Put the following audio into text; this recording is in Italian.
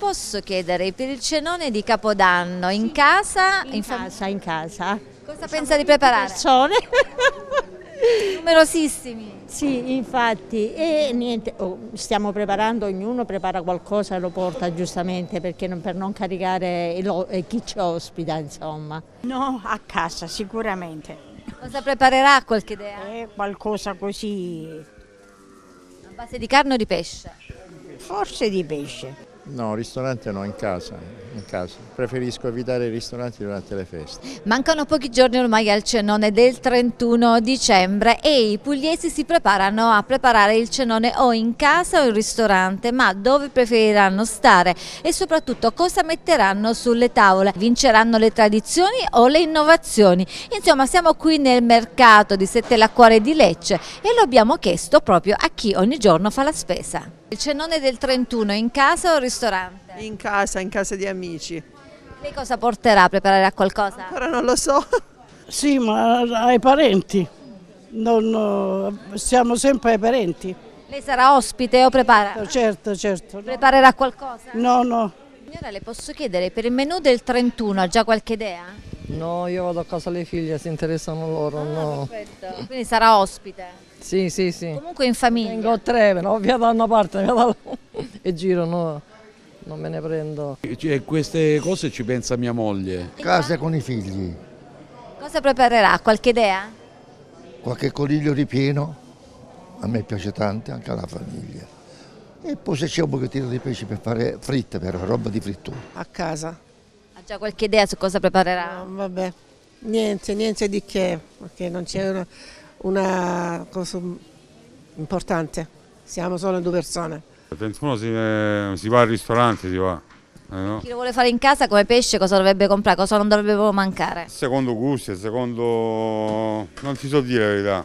Posso chiedere per il cenone di Capodanno in casa, In in casa, in casa. cosa pensa di preparare? Persone. Numerosissimi. sì, infatti, e niente, oh, stiamo preparando, ognuno prepara qualcosa e lo porta giustamente perché non- per non caricare il- eh, chi ci ospita, insomma. No, a casa sicuramente. Cosa preparerà qualche idea? È qualcosa così, A base di carne o di pesce? forse di pesce. No, ristorante no, in casa, in casa. Preferisco evitare i ristoranti durante le feste. Mancano pochi giorni ormai al cenone del 31 dicembre e i pugliesi si preparano a preparare il cenone o in casa o in ristorante, ma dove preferiranno stare e soprattutto cosa metteranno sulle tavole? Vinceranno le tradizioni o le innovazioni? Insomma, siamo qui nel mercato di Sette Lacquare di Lecce e lo abbiamo chiesto proprio a chi ogni giorno fa la spesa. Il cenone del 31 in casa o in ristorante? In casa, in casa di amici. Lei cosa porterà? Preparerà qualcosa? Ora non lo so. Sì, ma ai parenti. Non, siamo sempre ai parenti. Lei sarà ospite o prepara? Certo, certo. No, Preparerà qualcosa? no. no. Signora, le posso chiedere, per il menù del 31 ha già qualche idea? No, io vado a casa alle figlie, si interessano loro, no. Perfetto. Quindi sarà ospite? Sì, sì, sì. Comunque in famiglia? Vengo tre, no, via da una parte via dall'altra e giro, no, non me ne prendo. Cioè, queste cose ci pensa mia moglie. Casa con i figli, Cosa preparerà? Qualche idea? qualche coniglio ripieno, a me piace tanto, anche alla famiglia. E poi se c'è un pochettino di pesce per fare fritte, per roba di frittura. A casa. Ha già qualche idea su cosa preparerà? No, vabbè, niente, niente di che, perché non c'è una, una cosa importante. Siamo solo due persone. Il 31 si, eh, si va al ristorante, si va. eh, no? Chi lo vuole fare in casa come pesce cosa dovrebbe comprare? Cosa non dovrebbe mancare? Secondo gusti, secondo... non ti so dire la verità.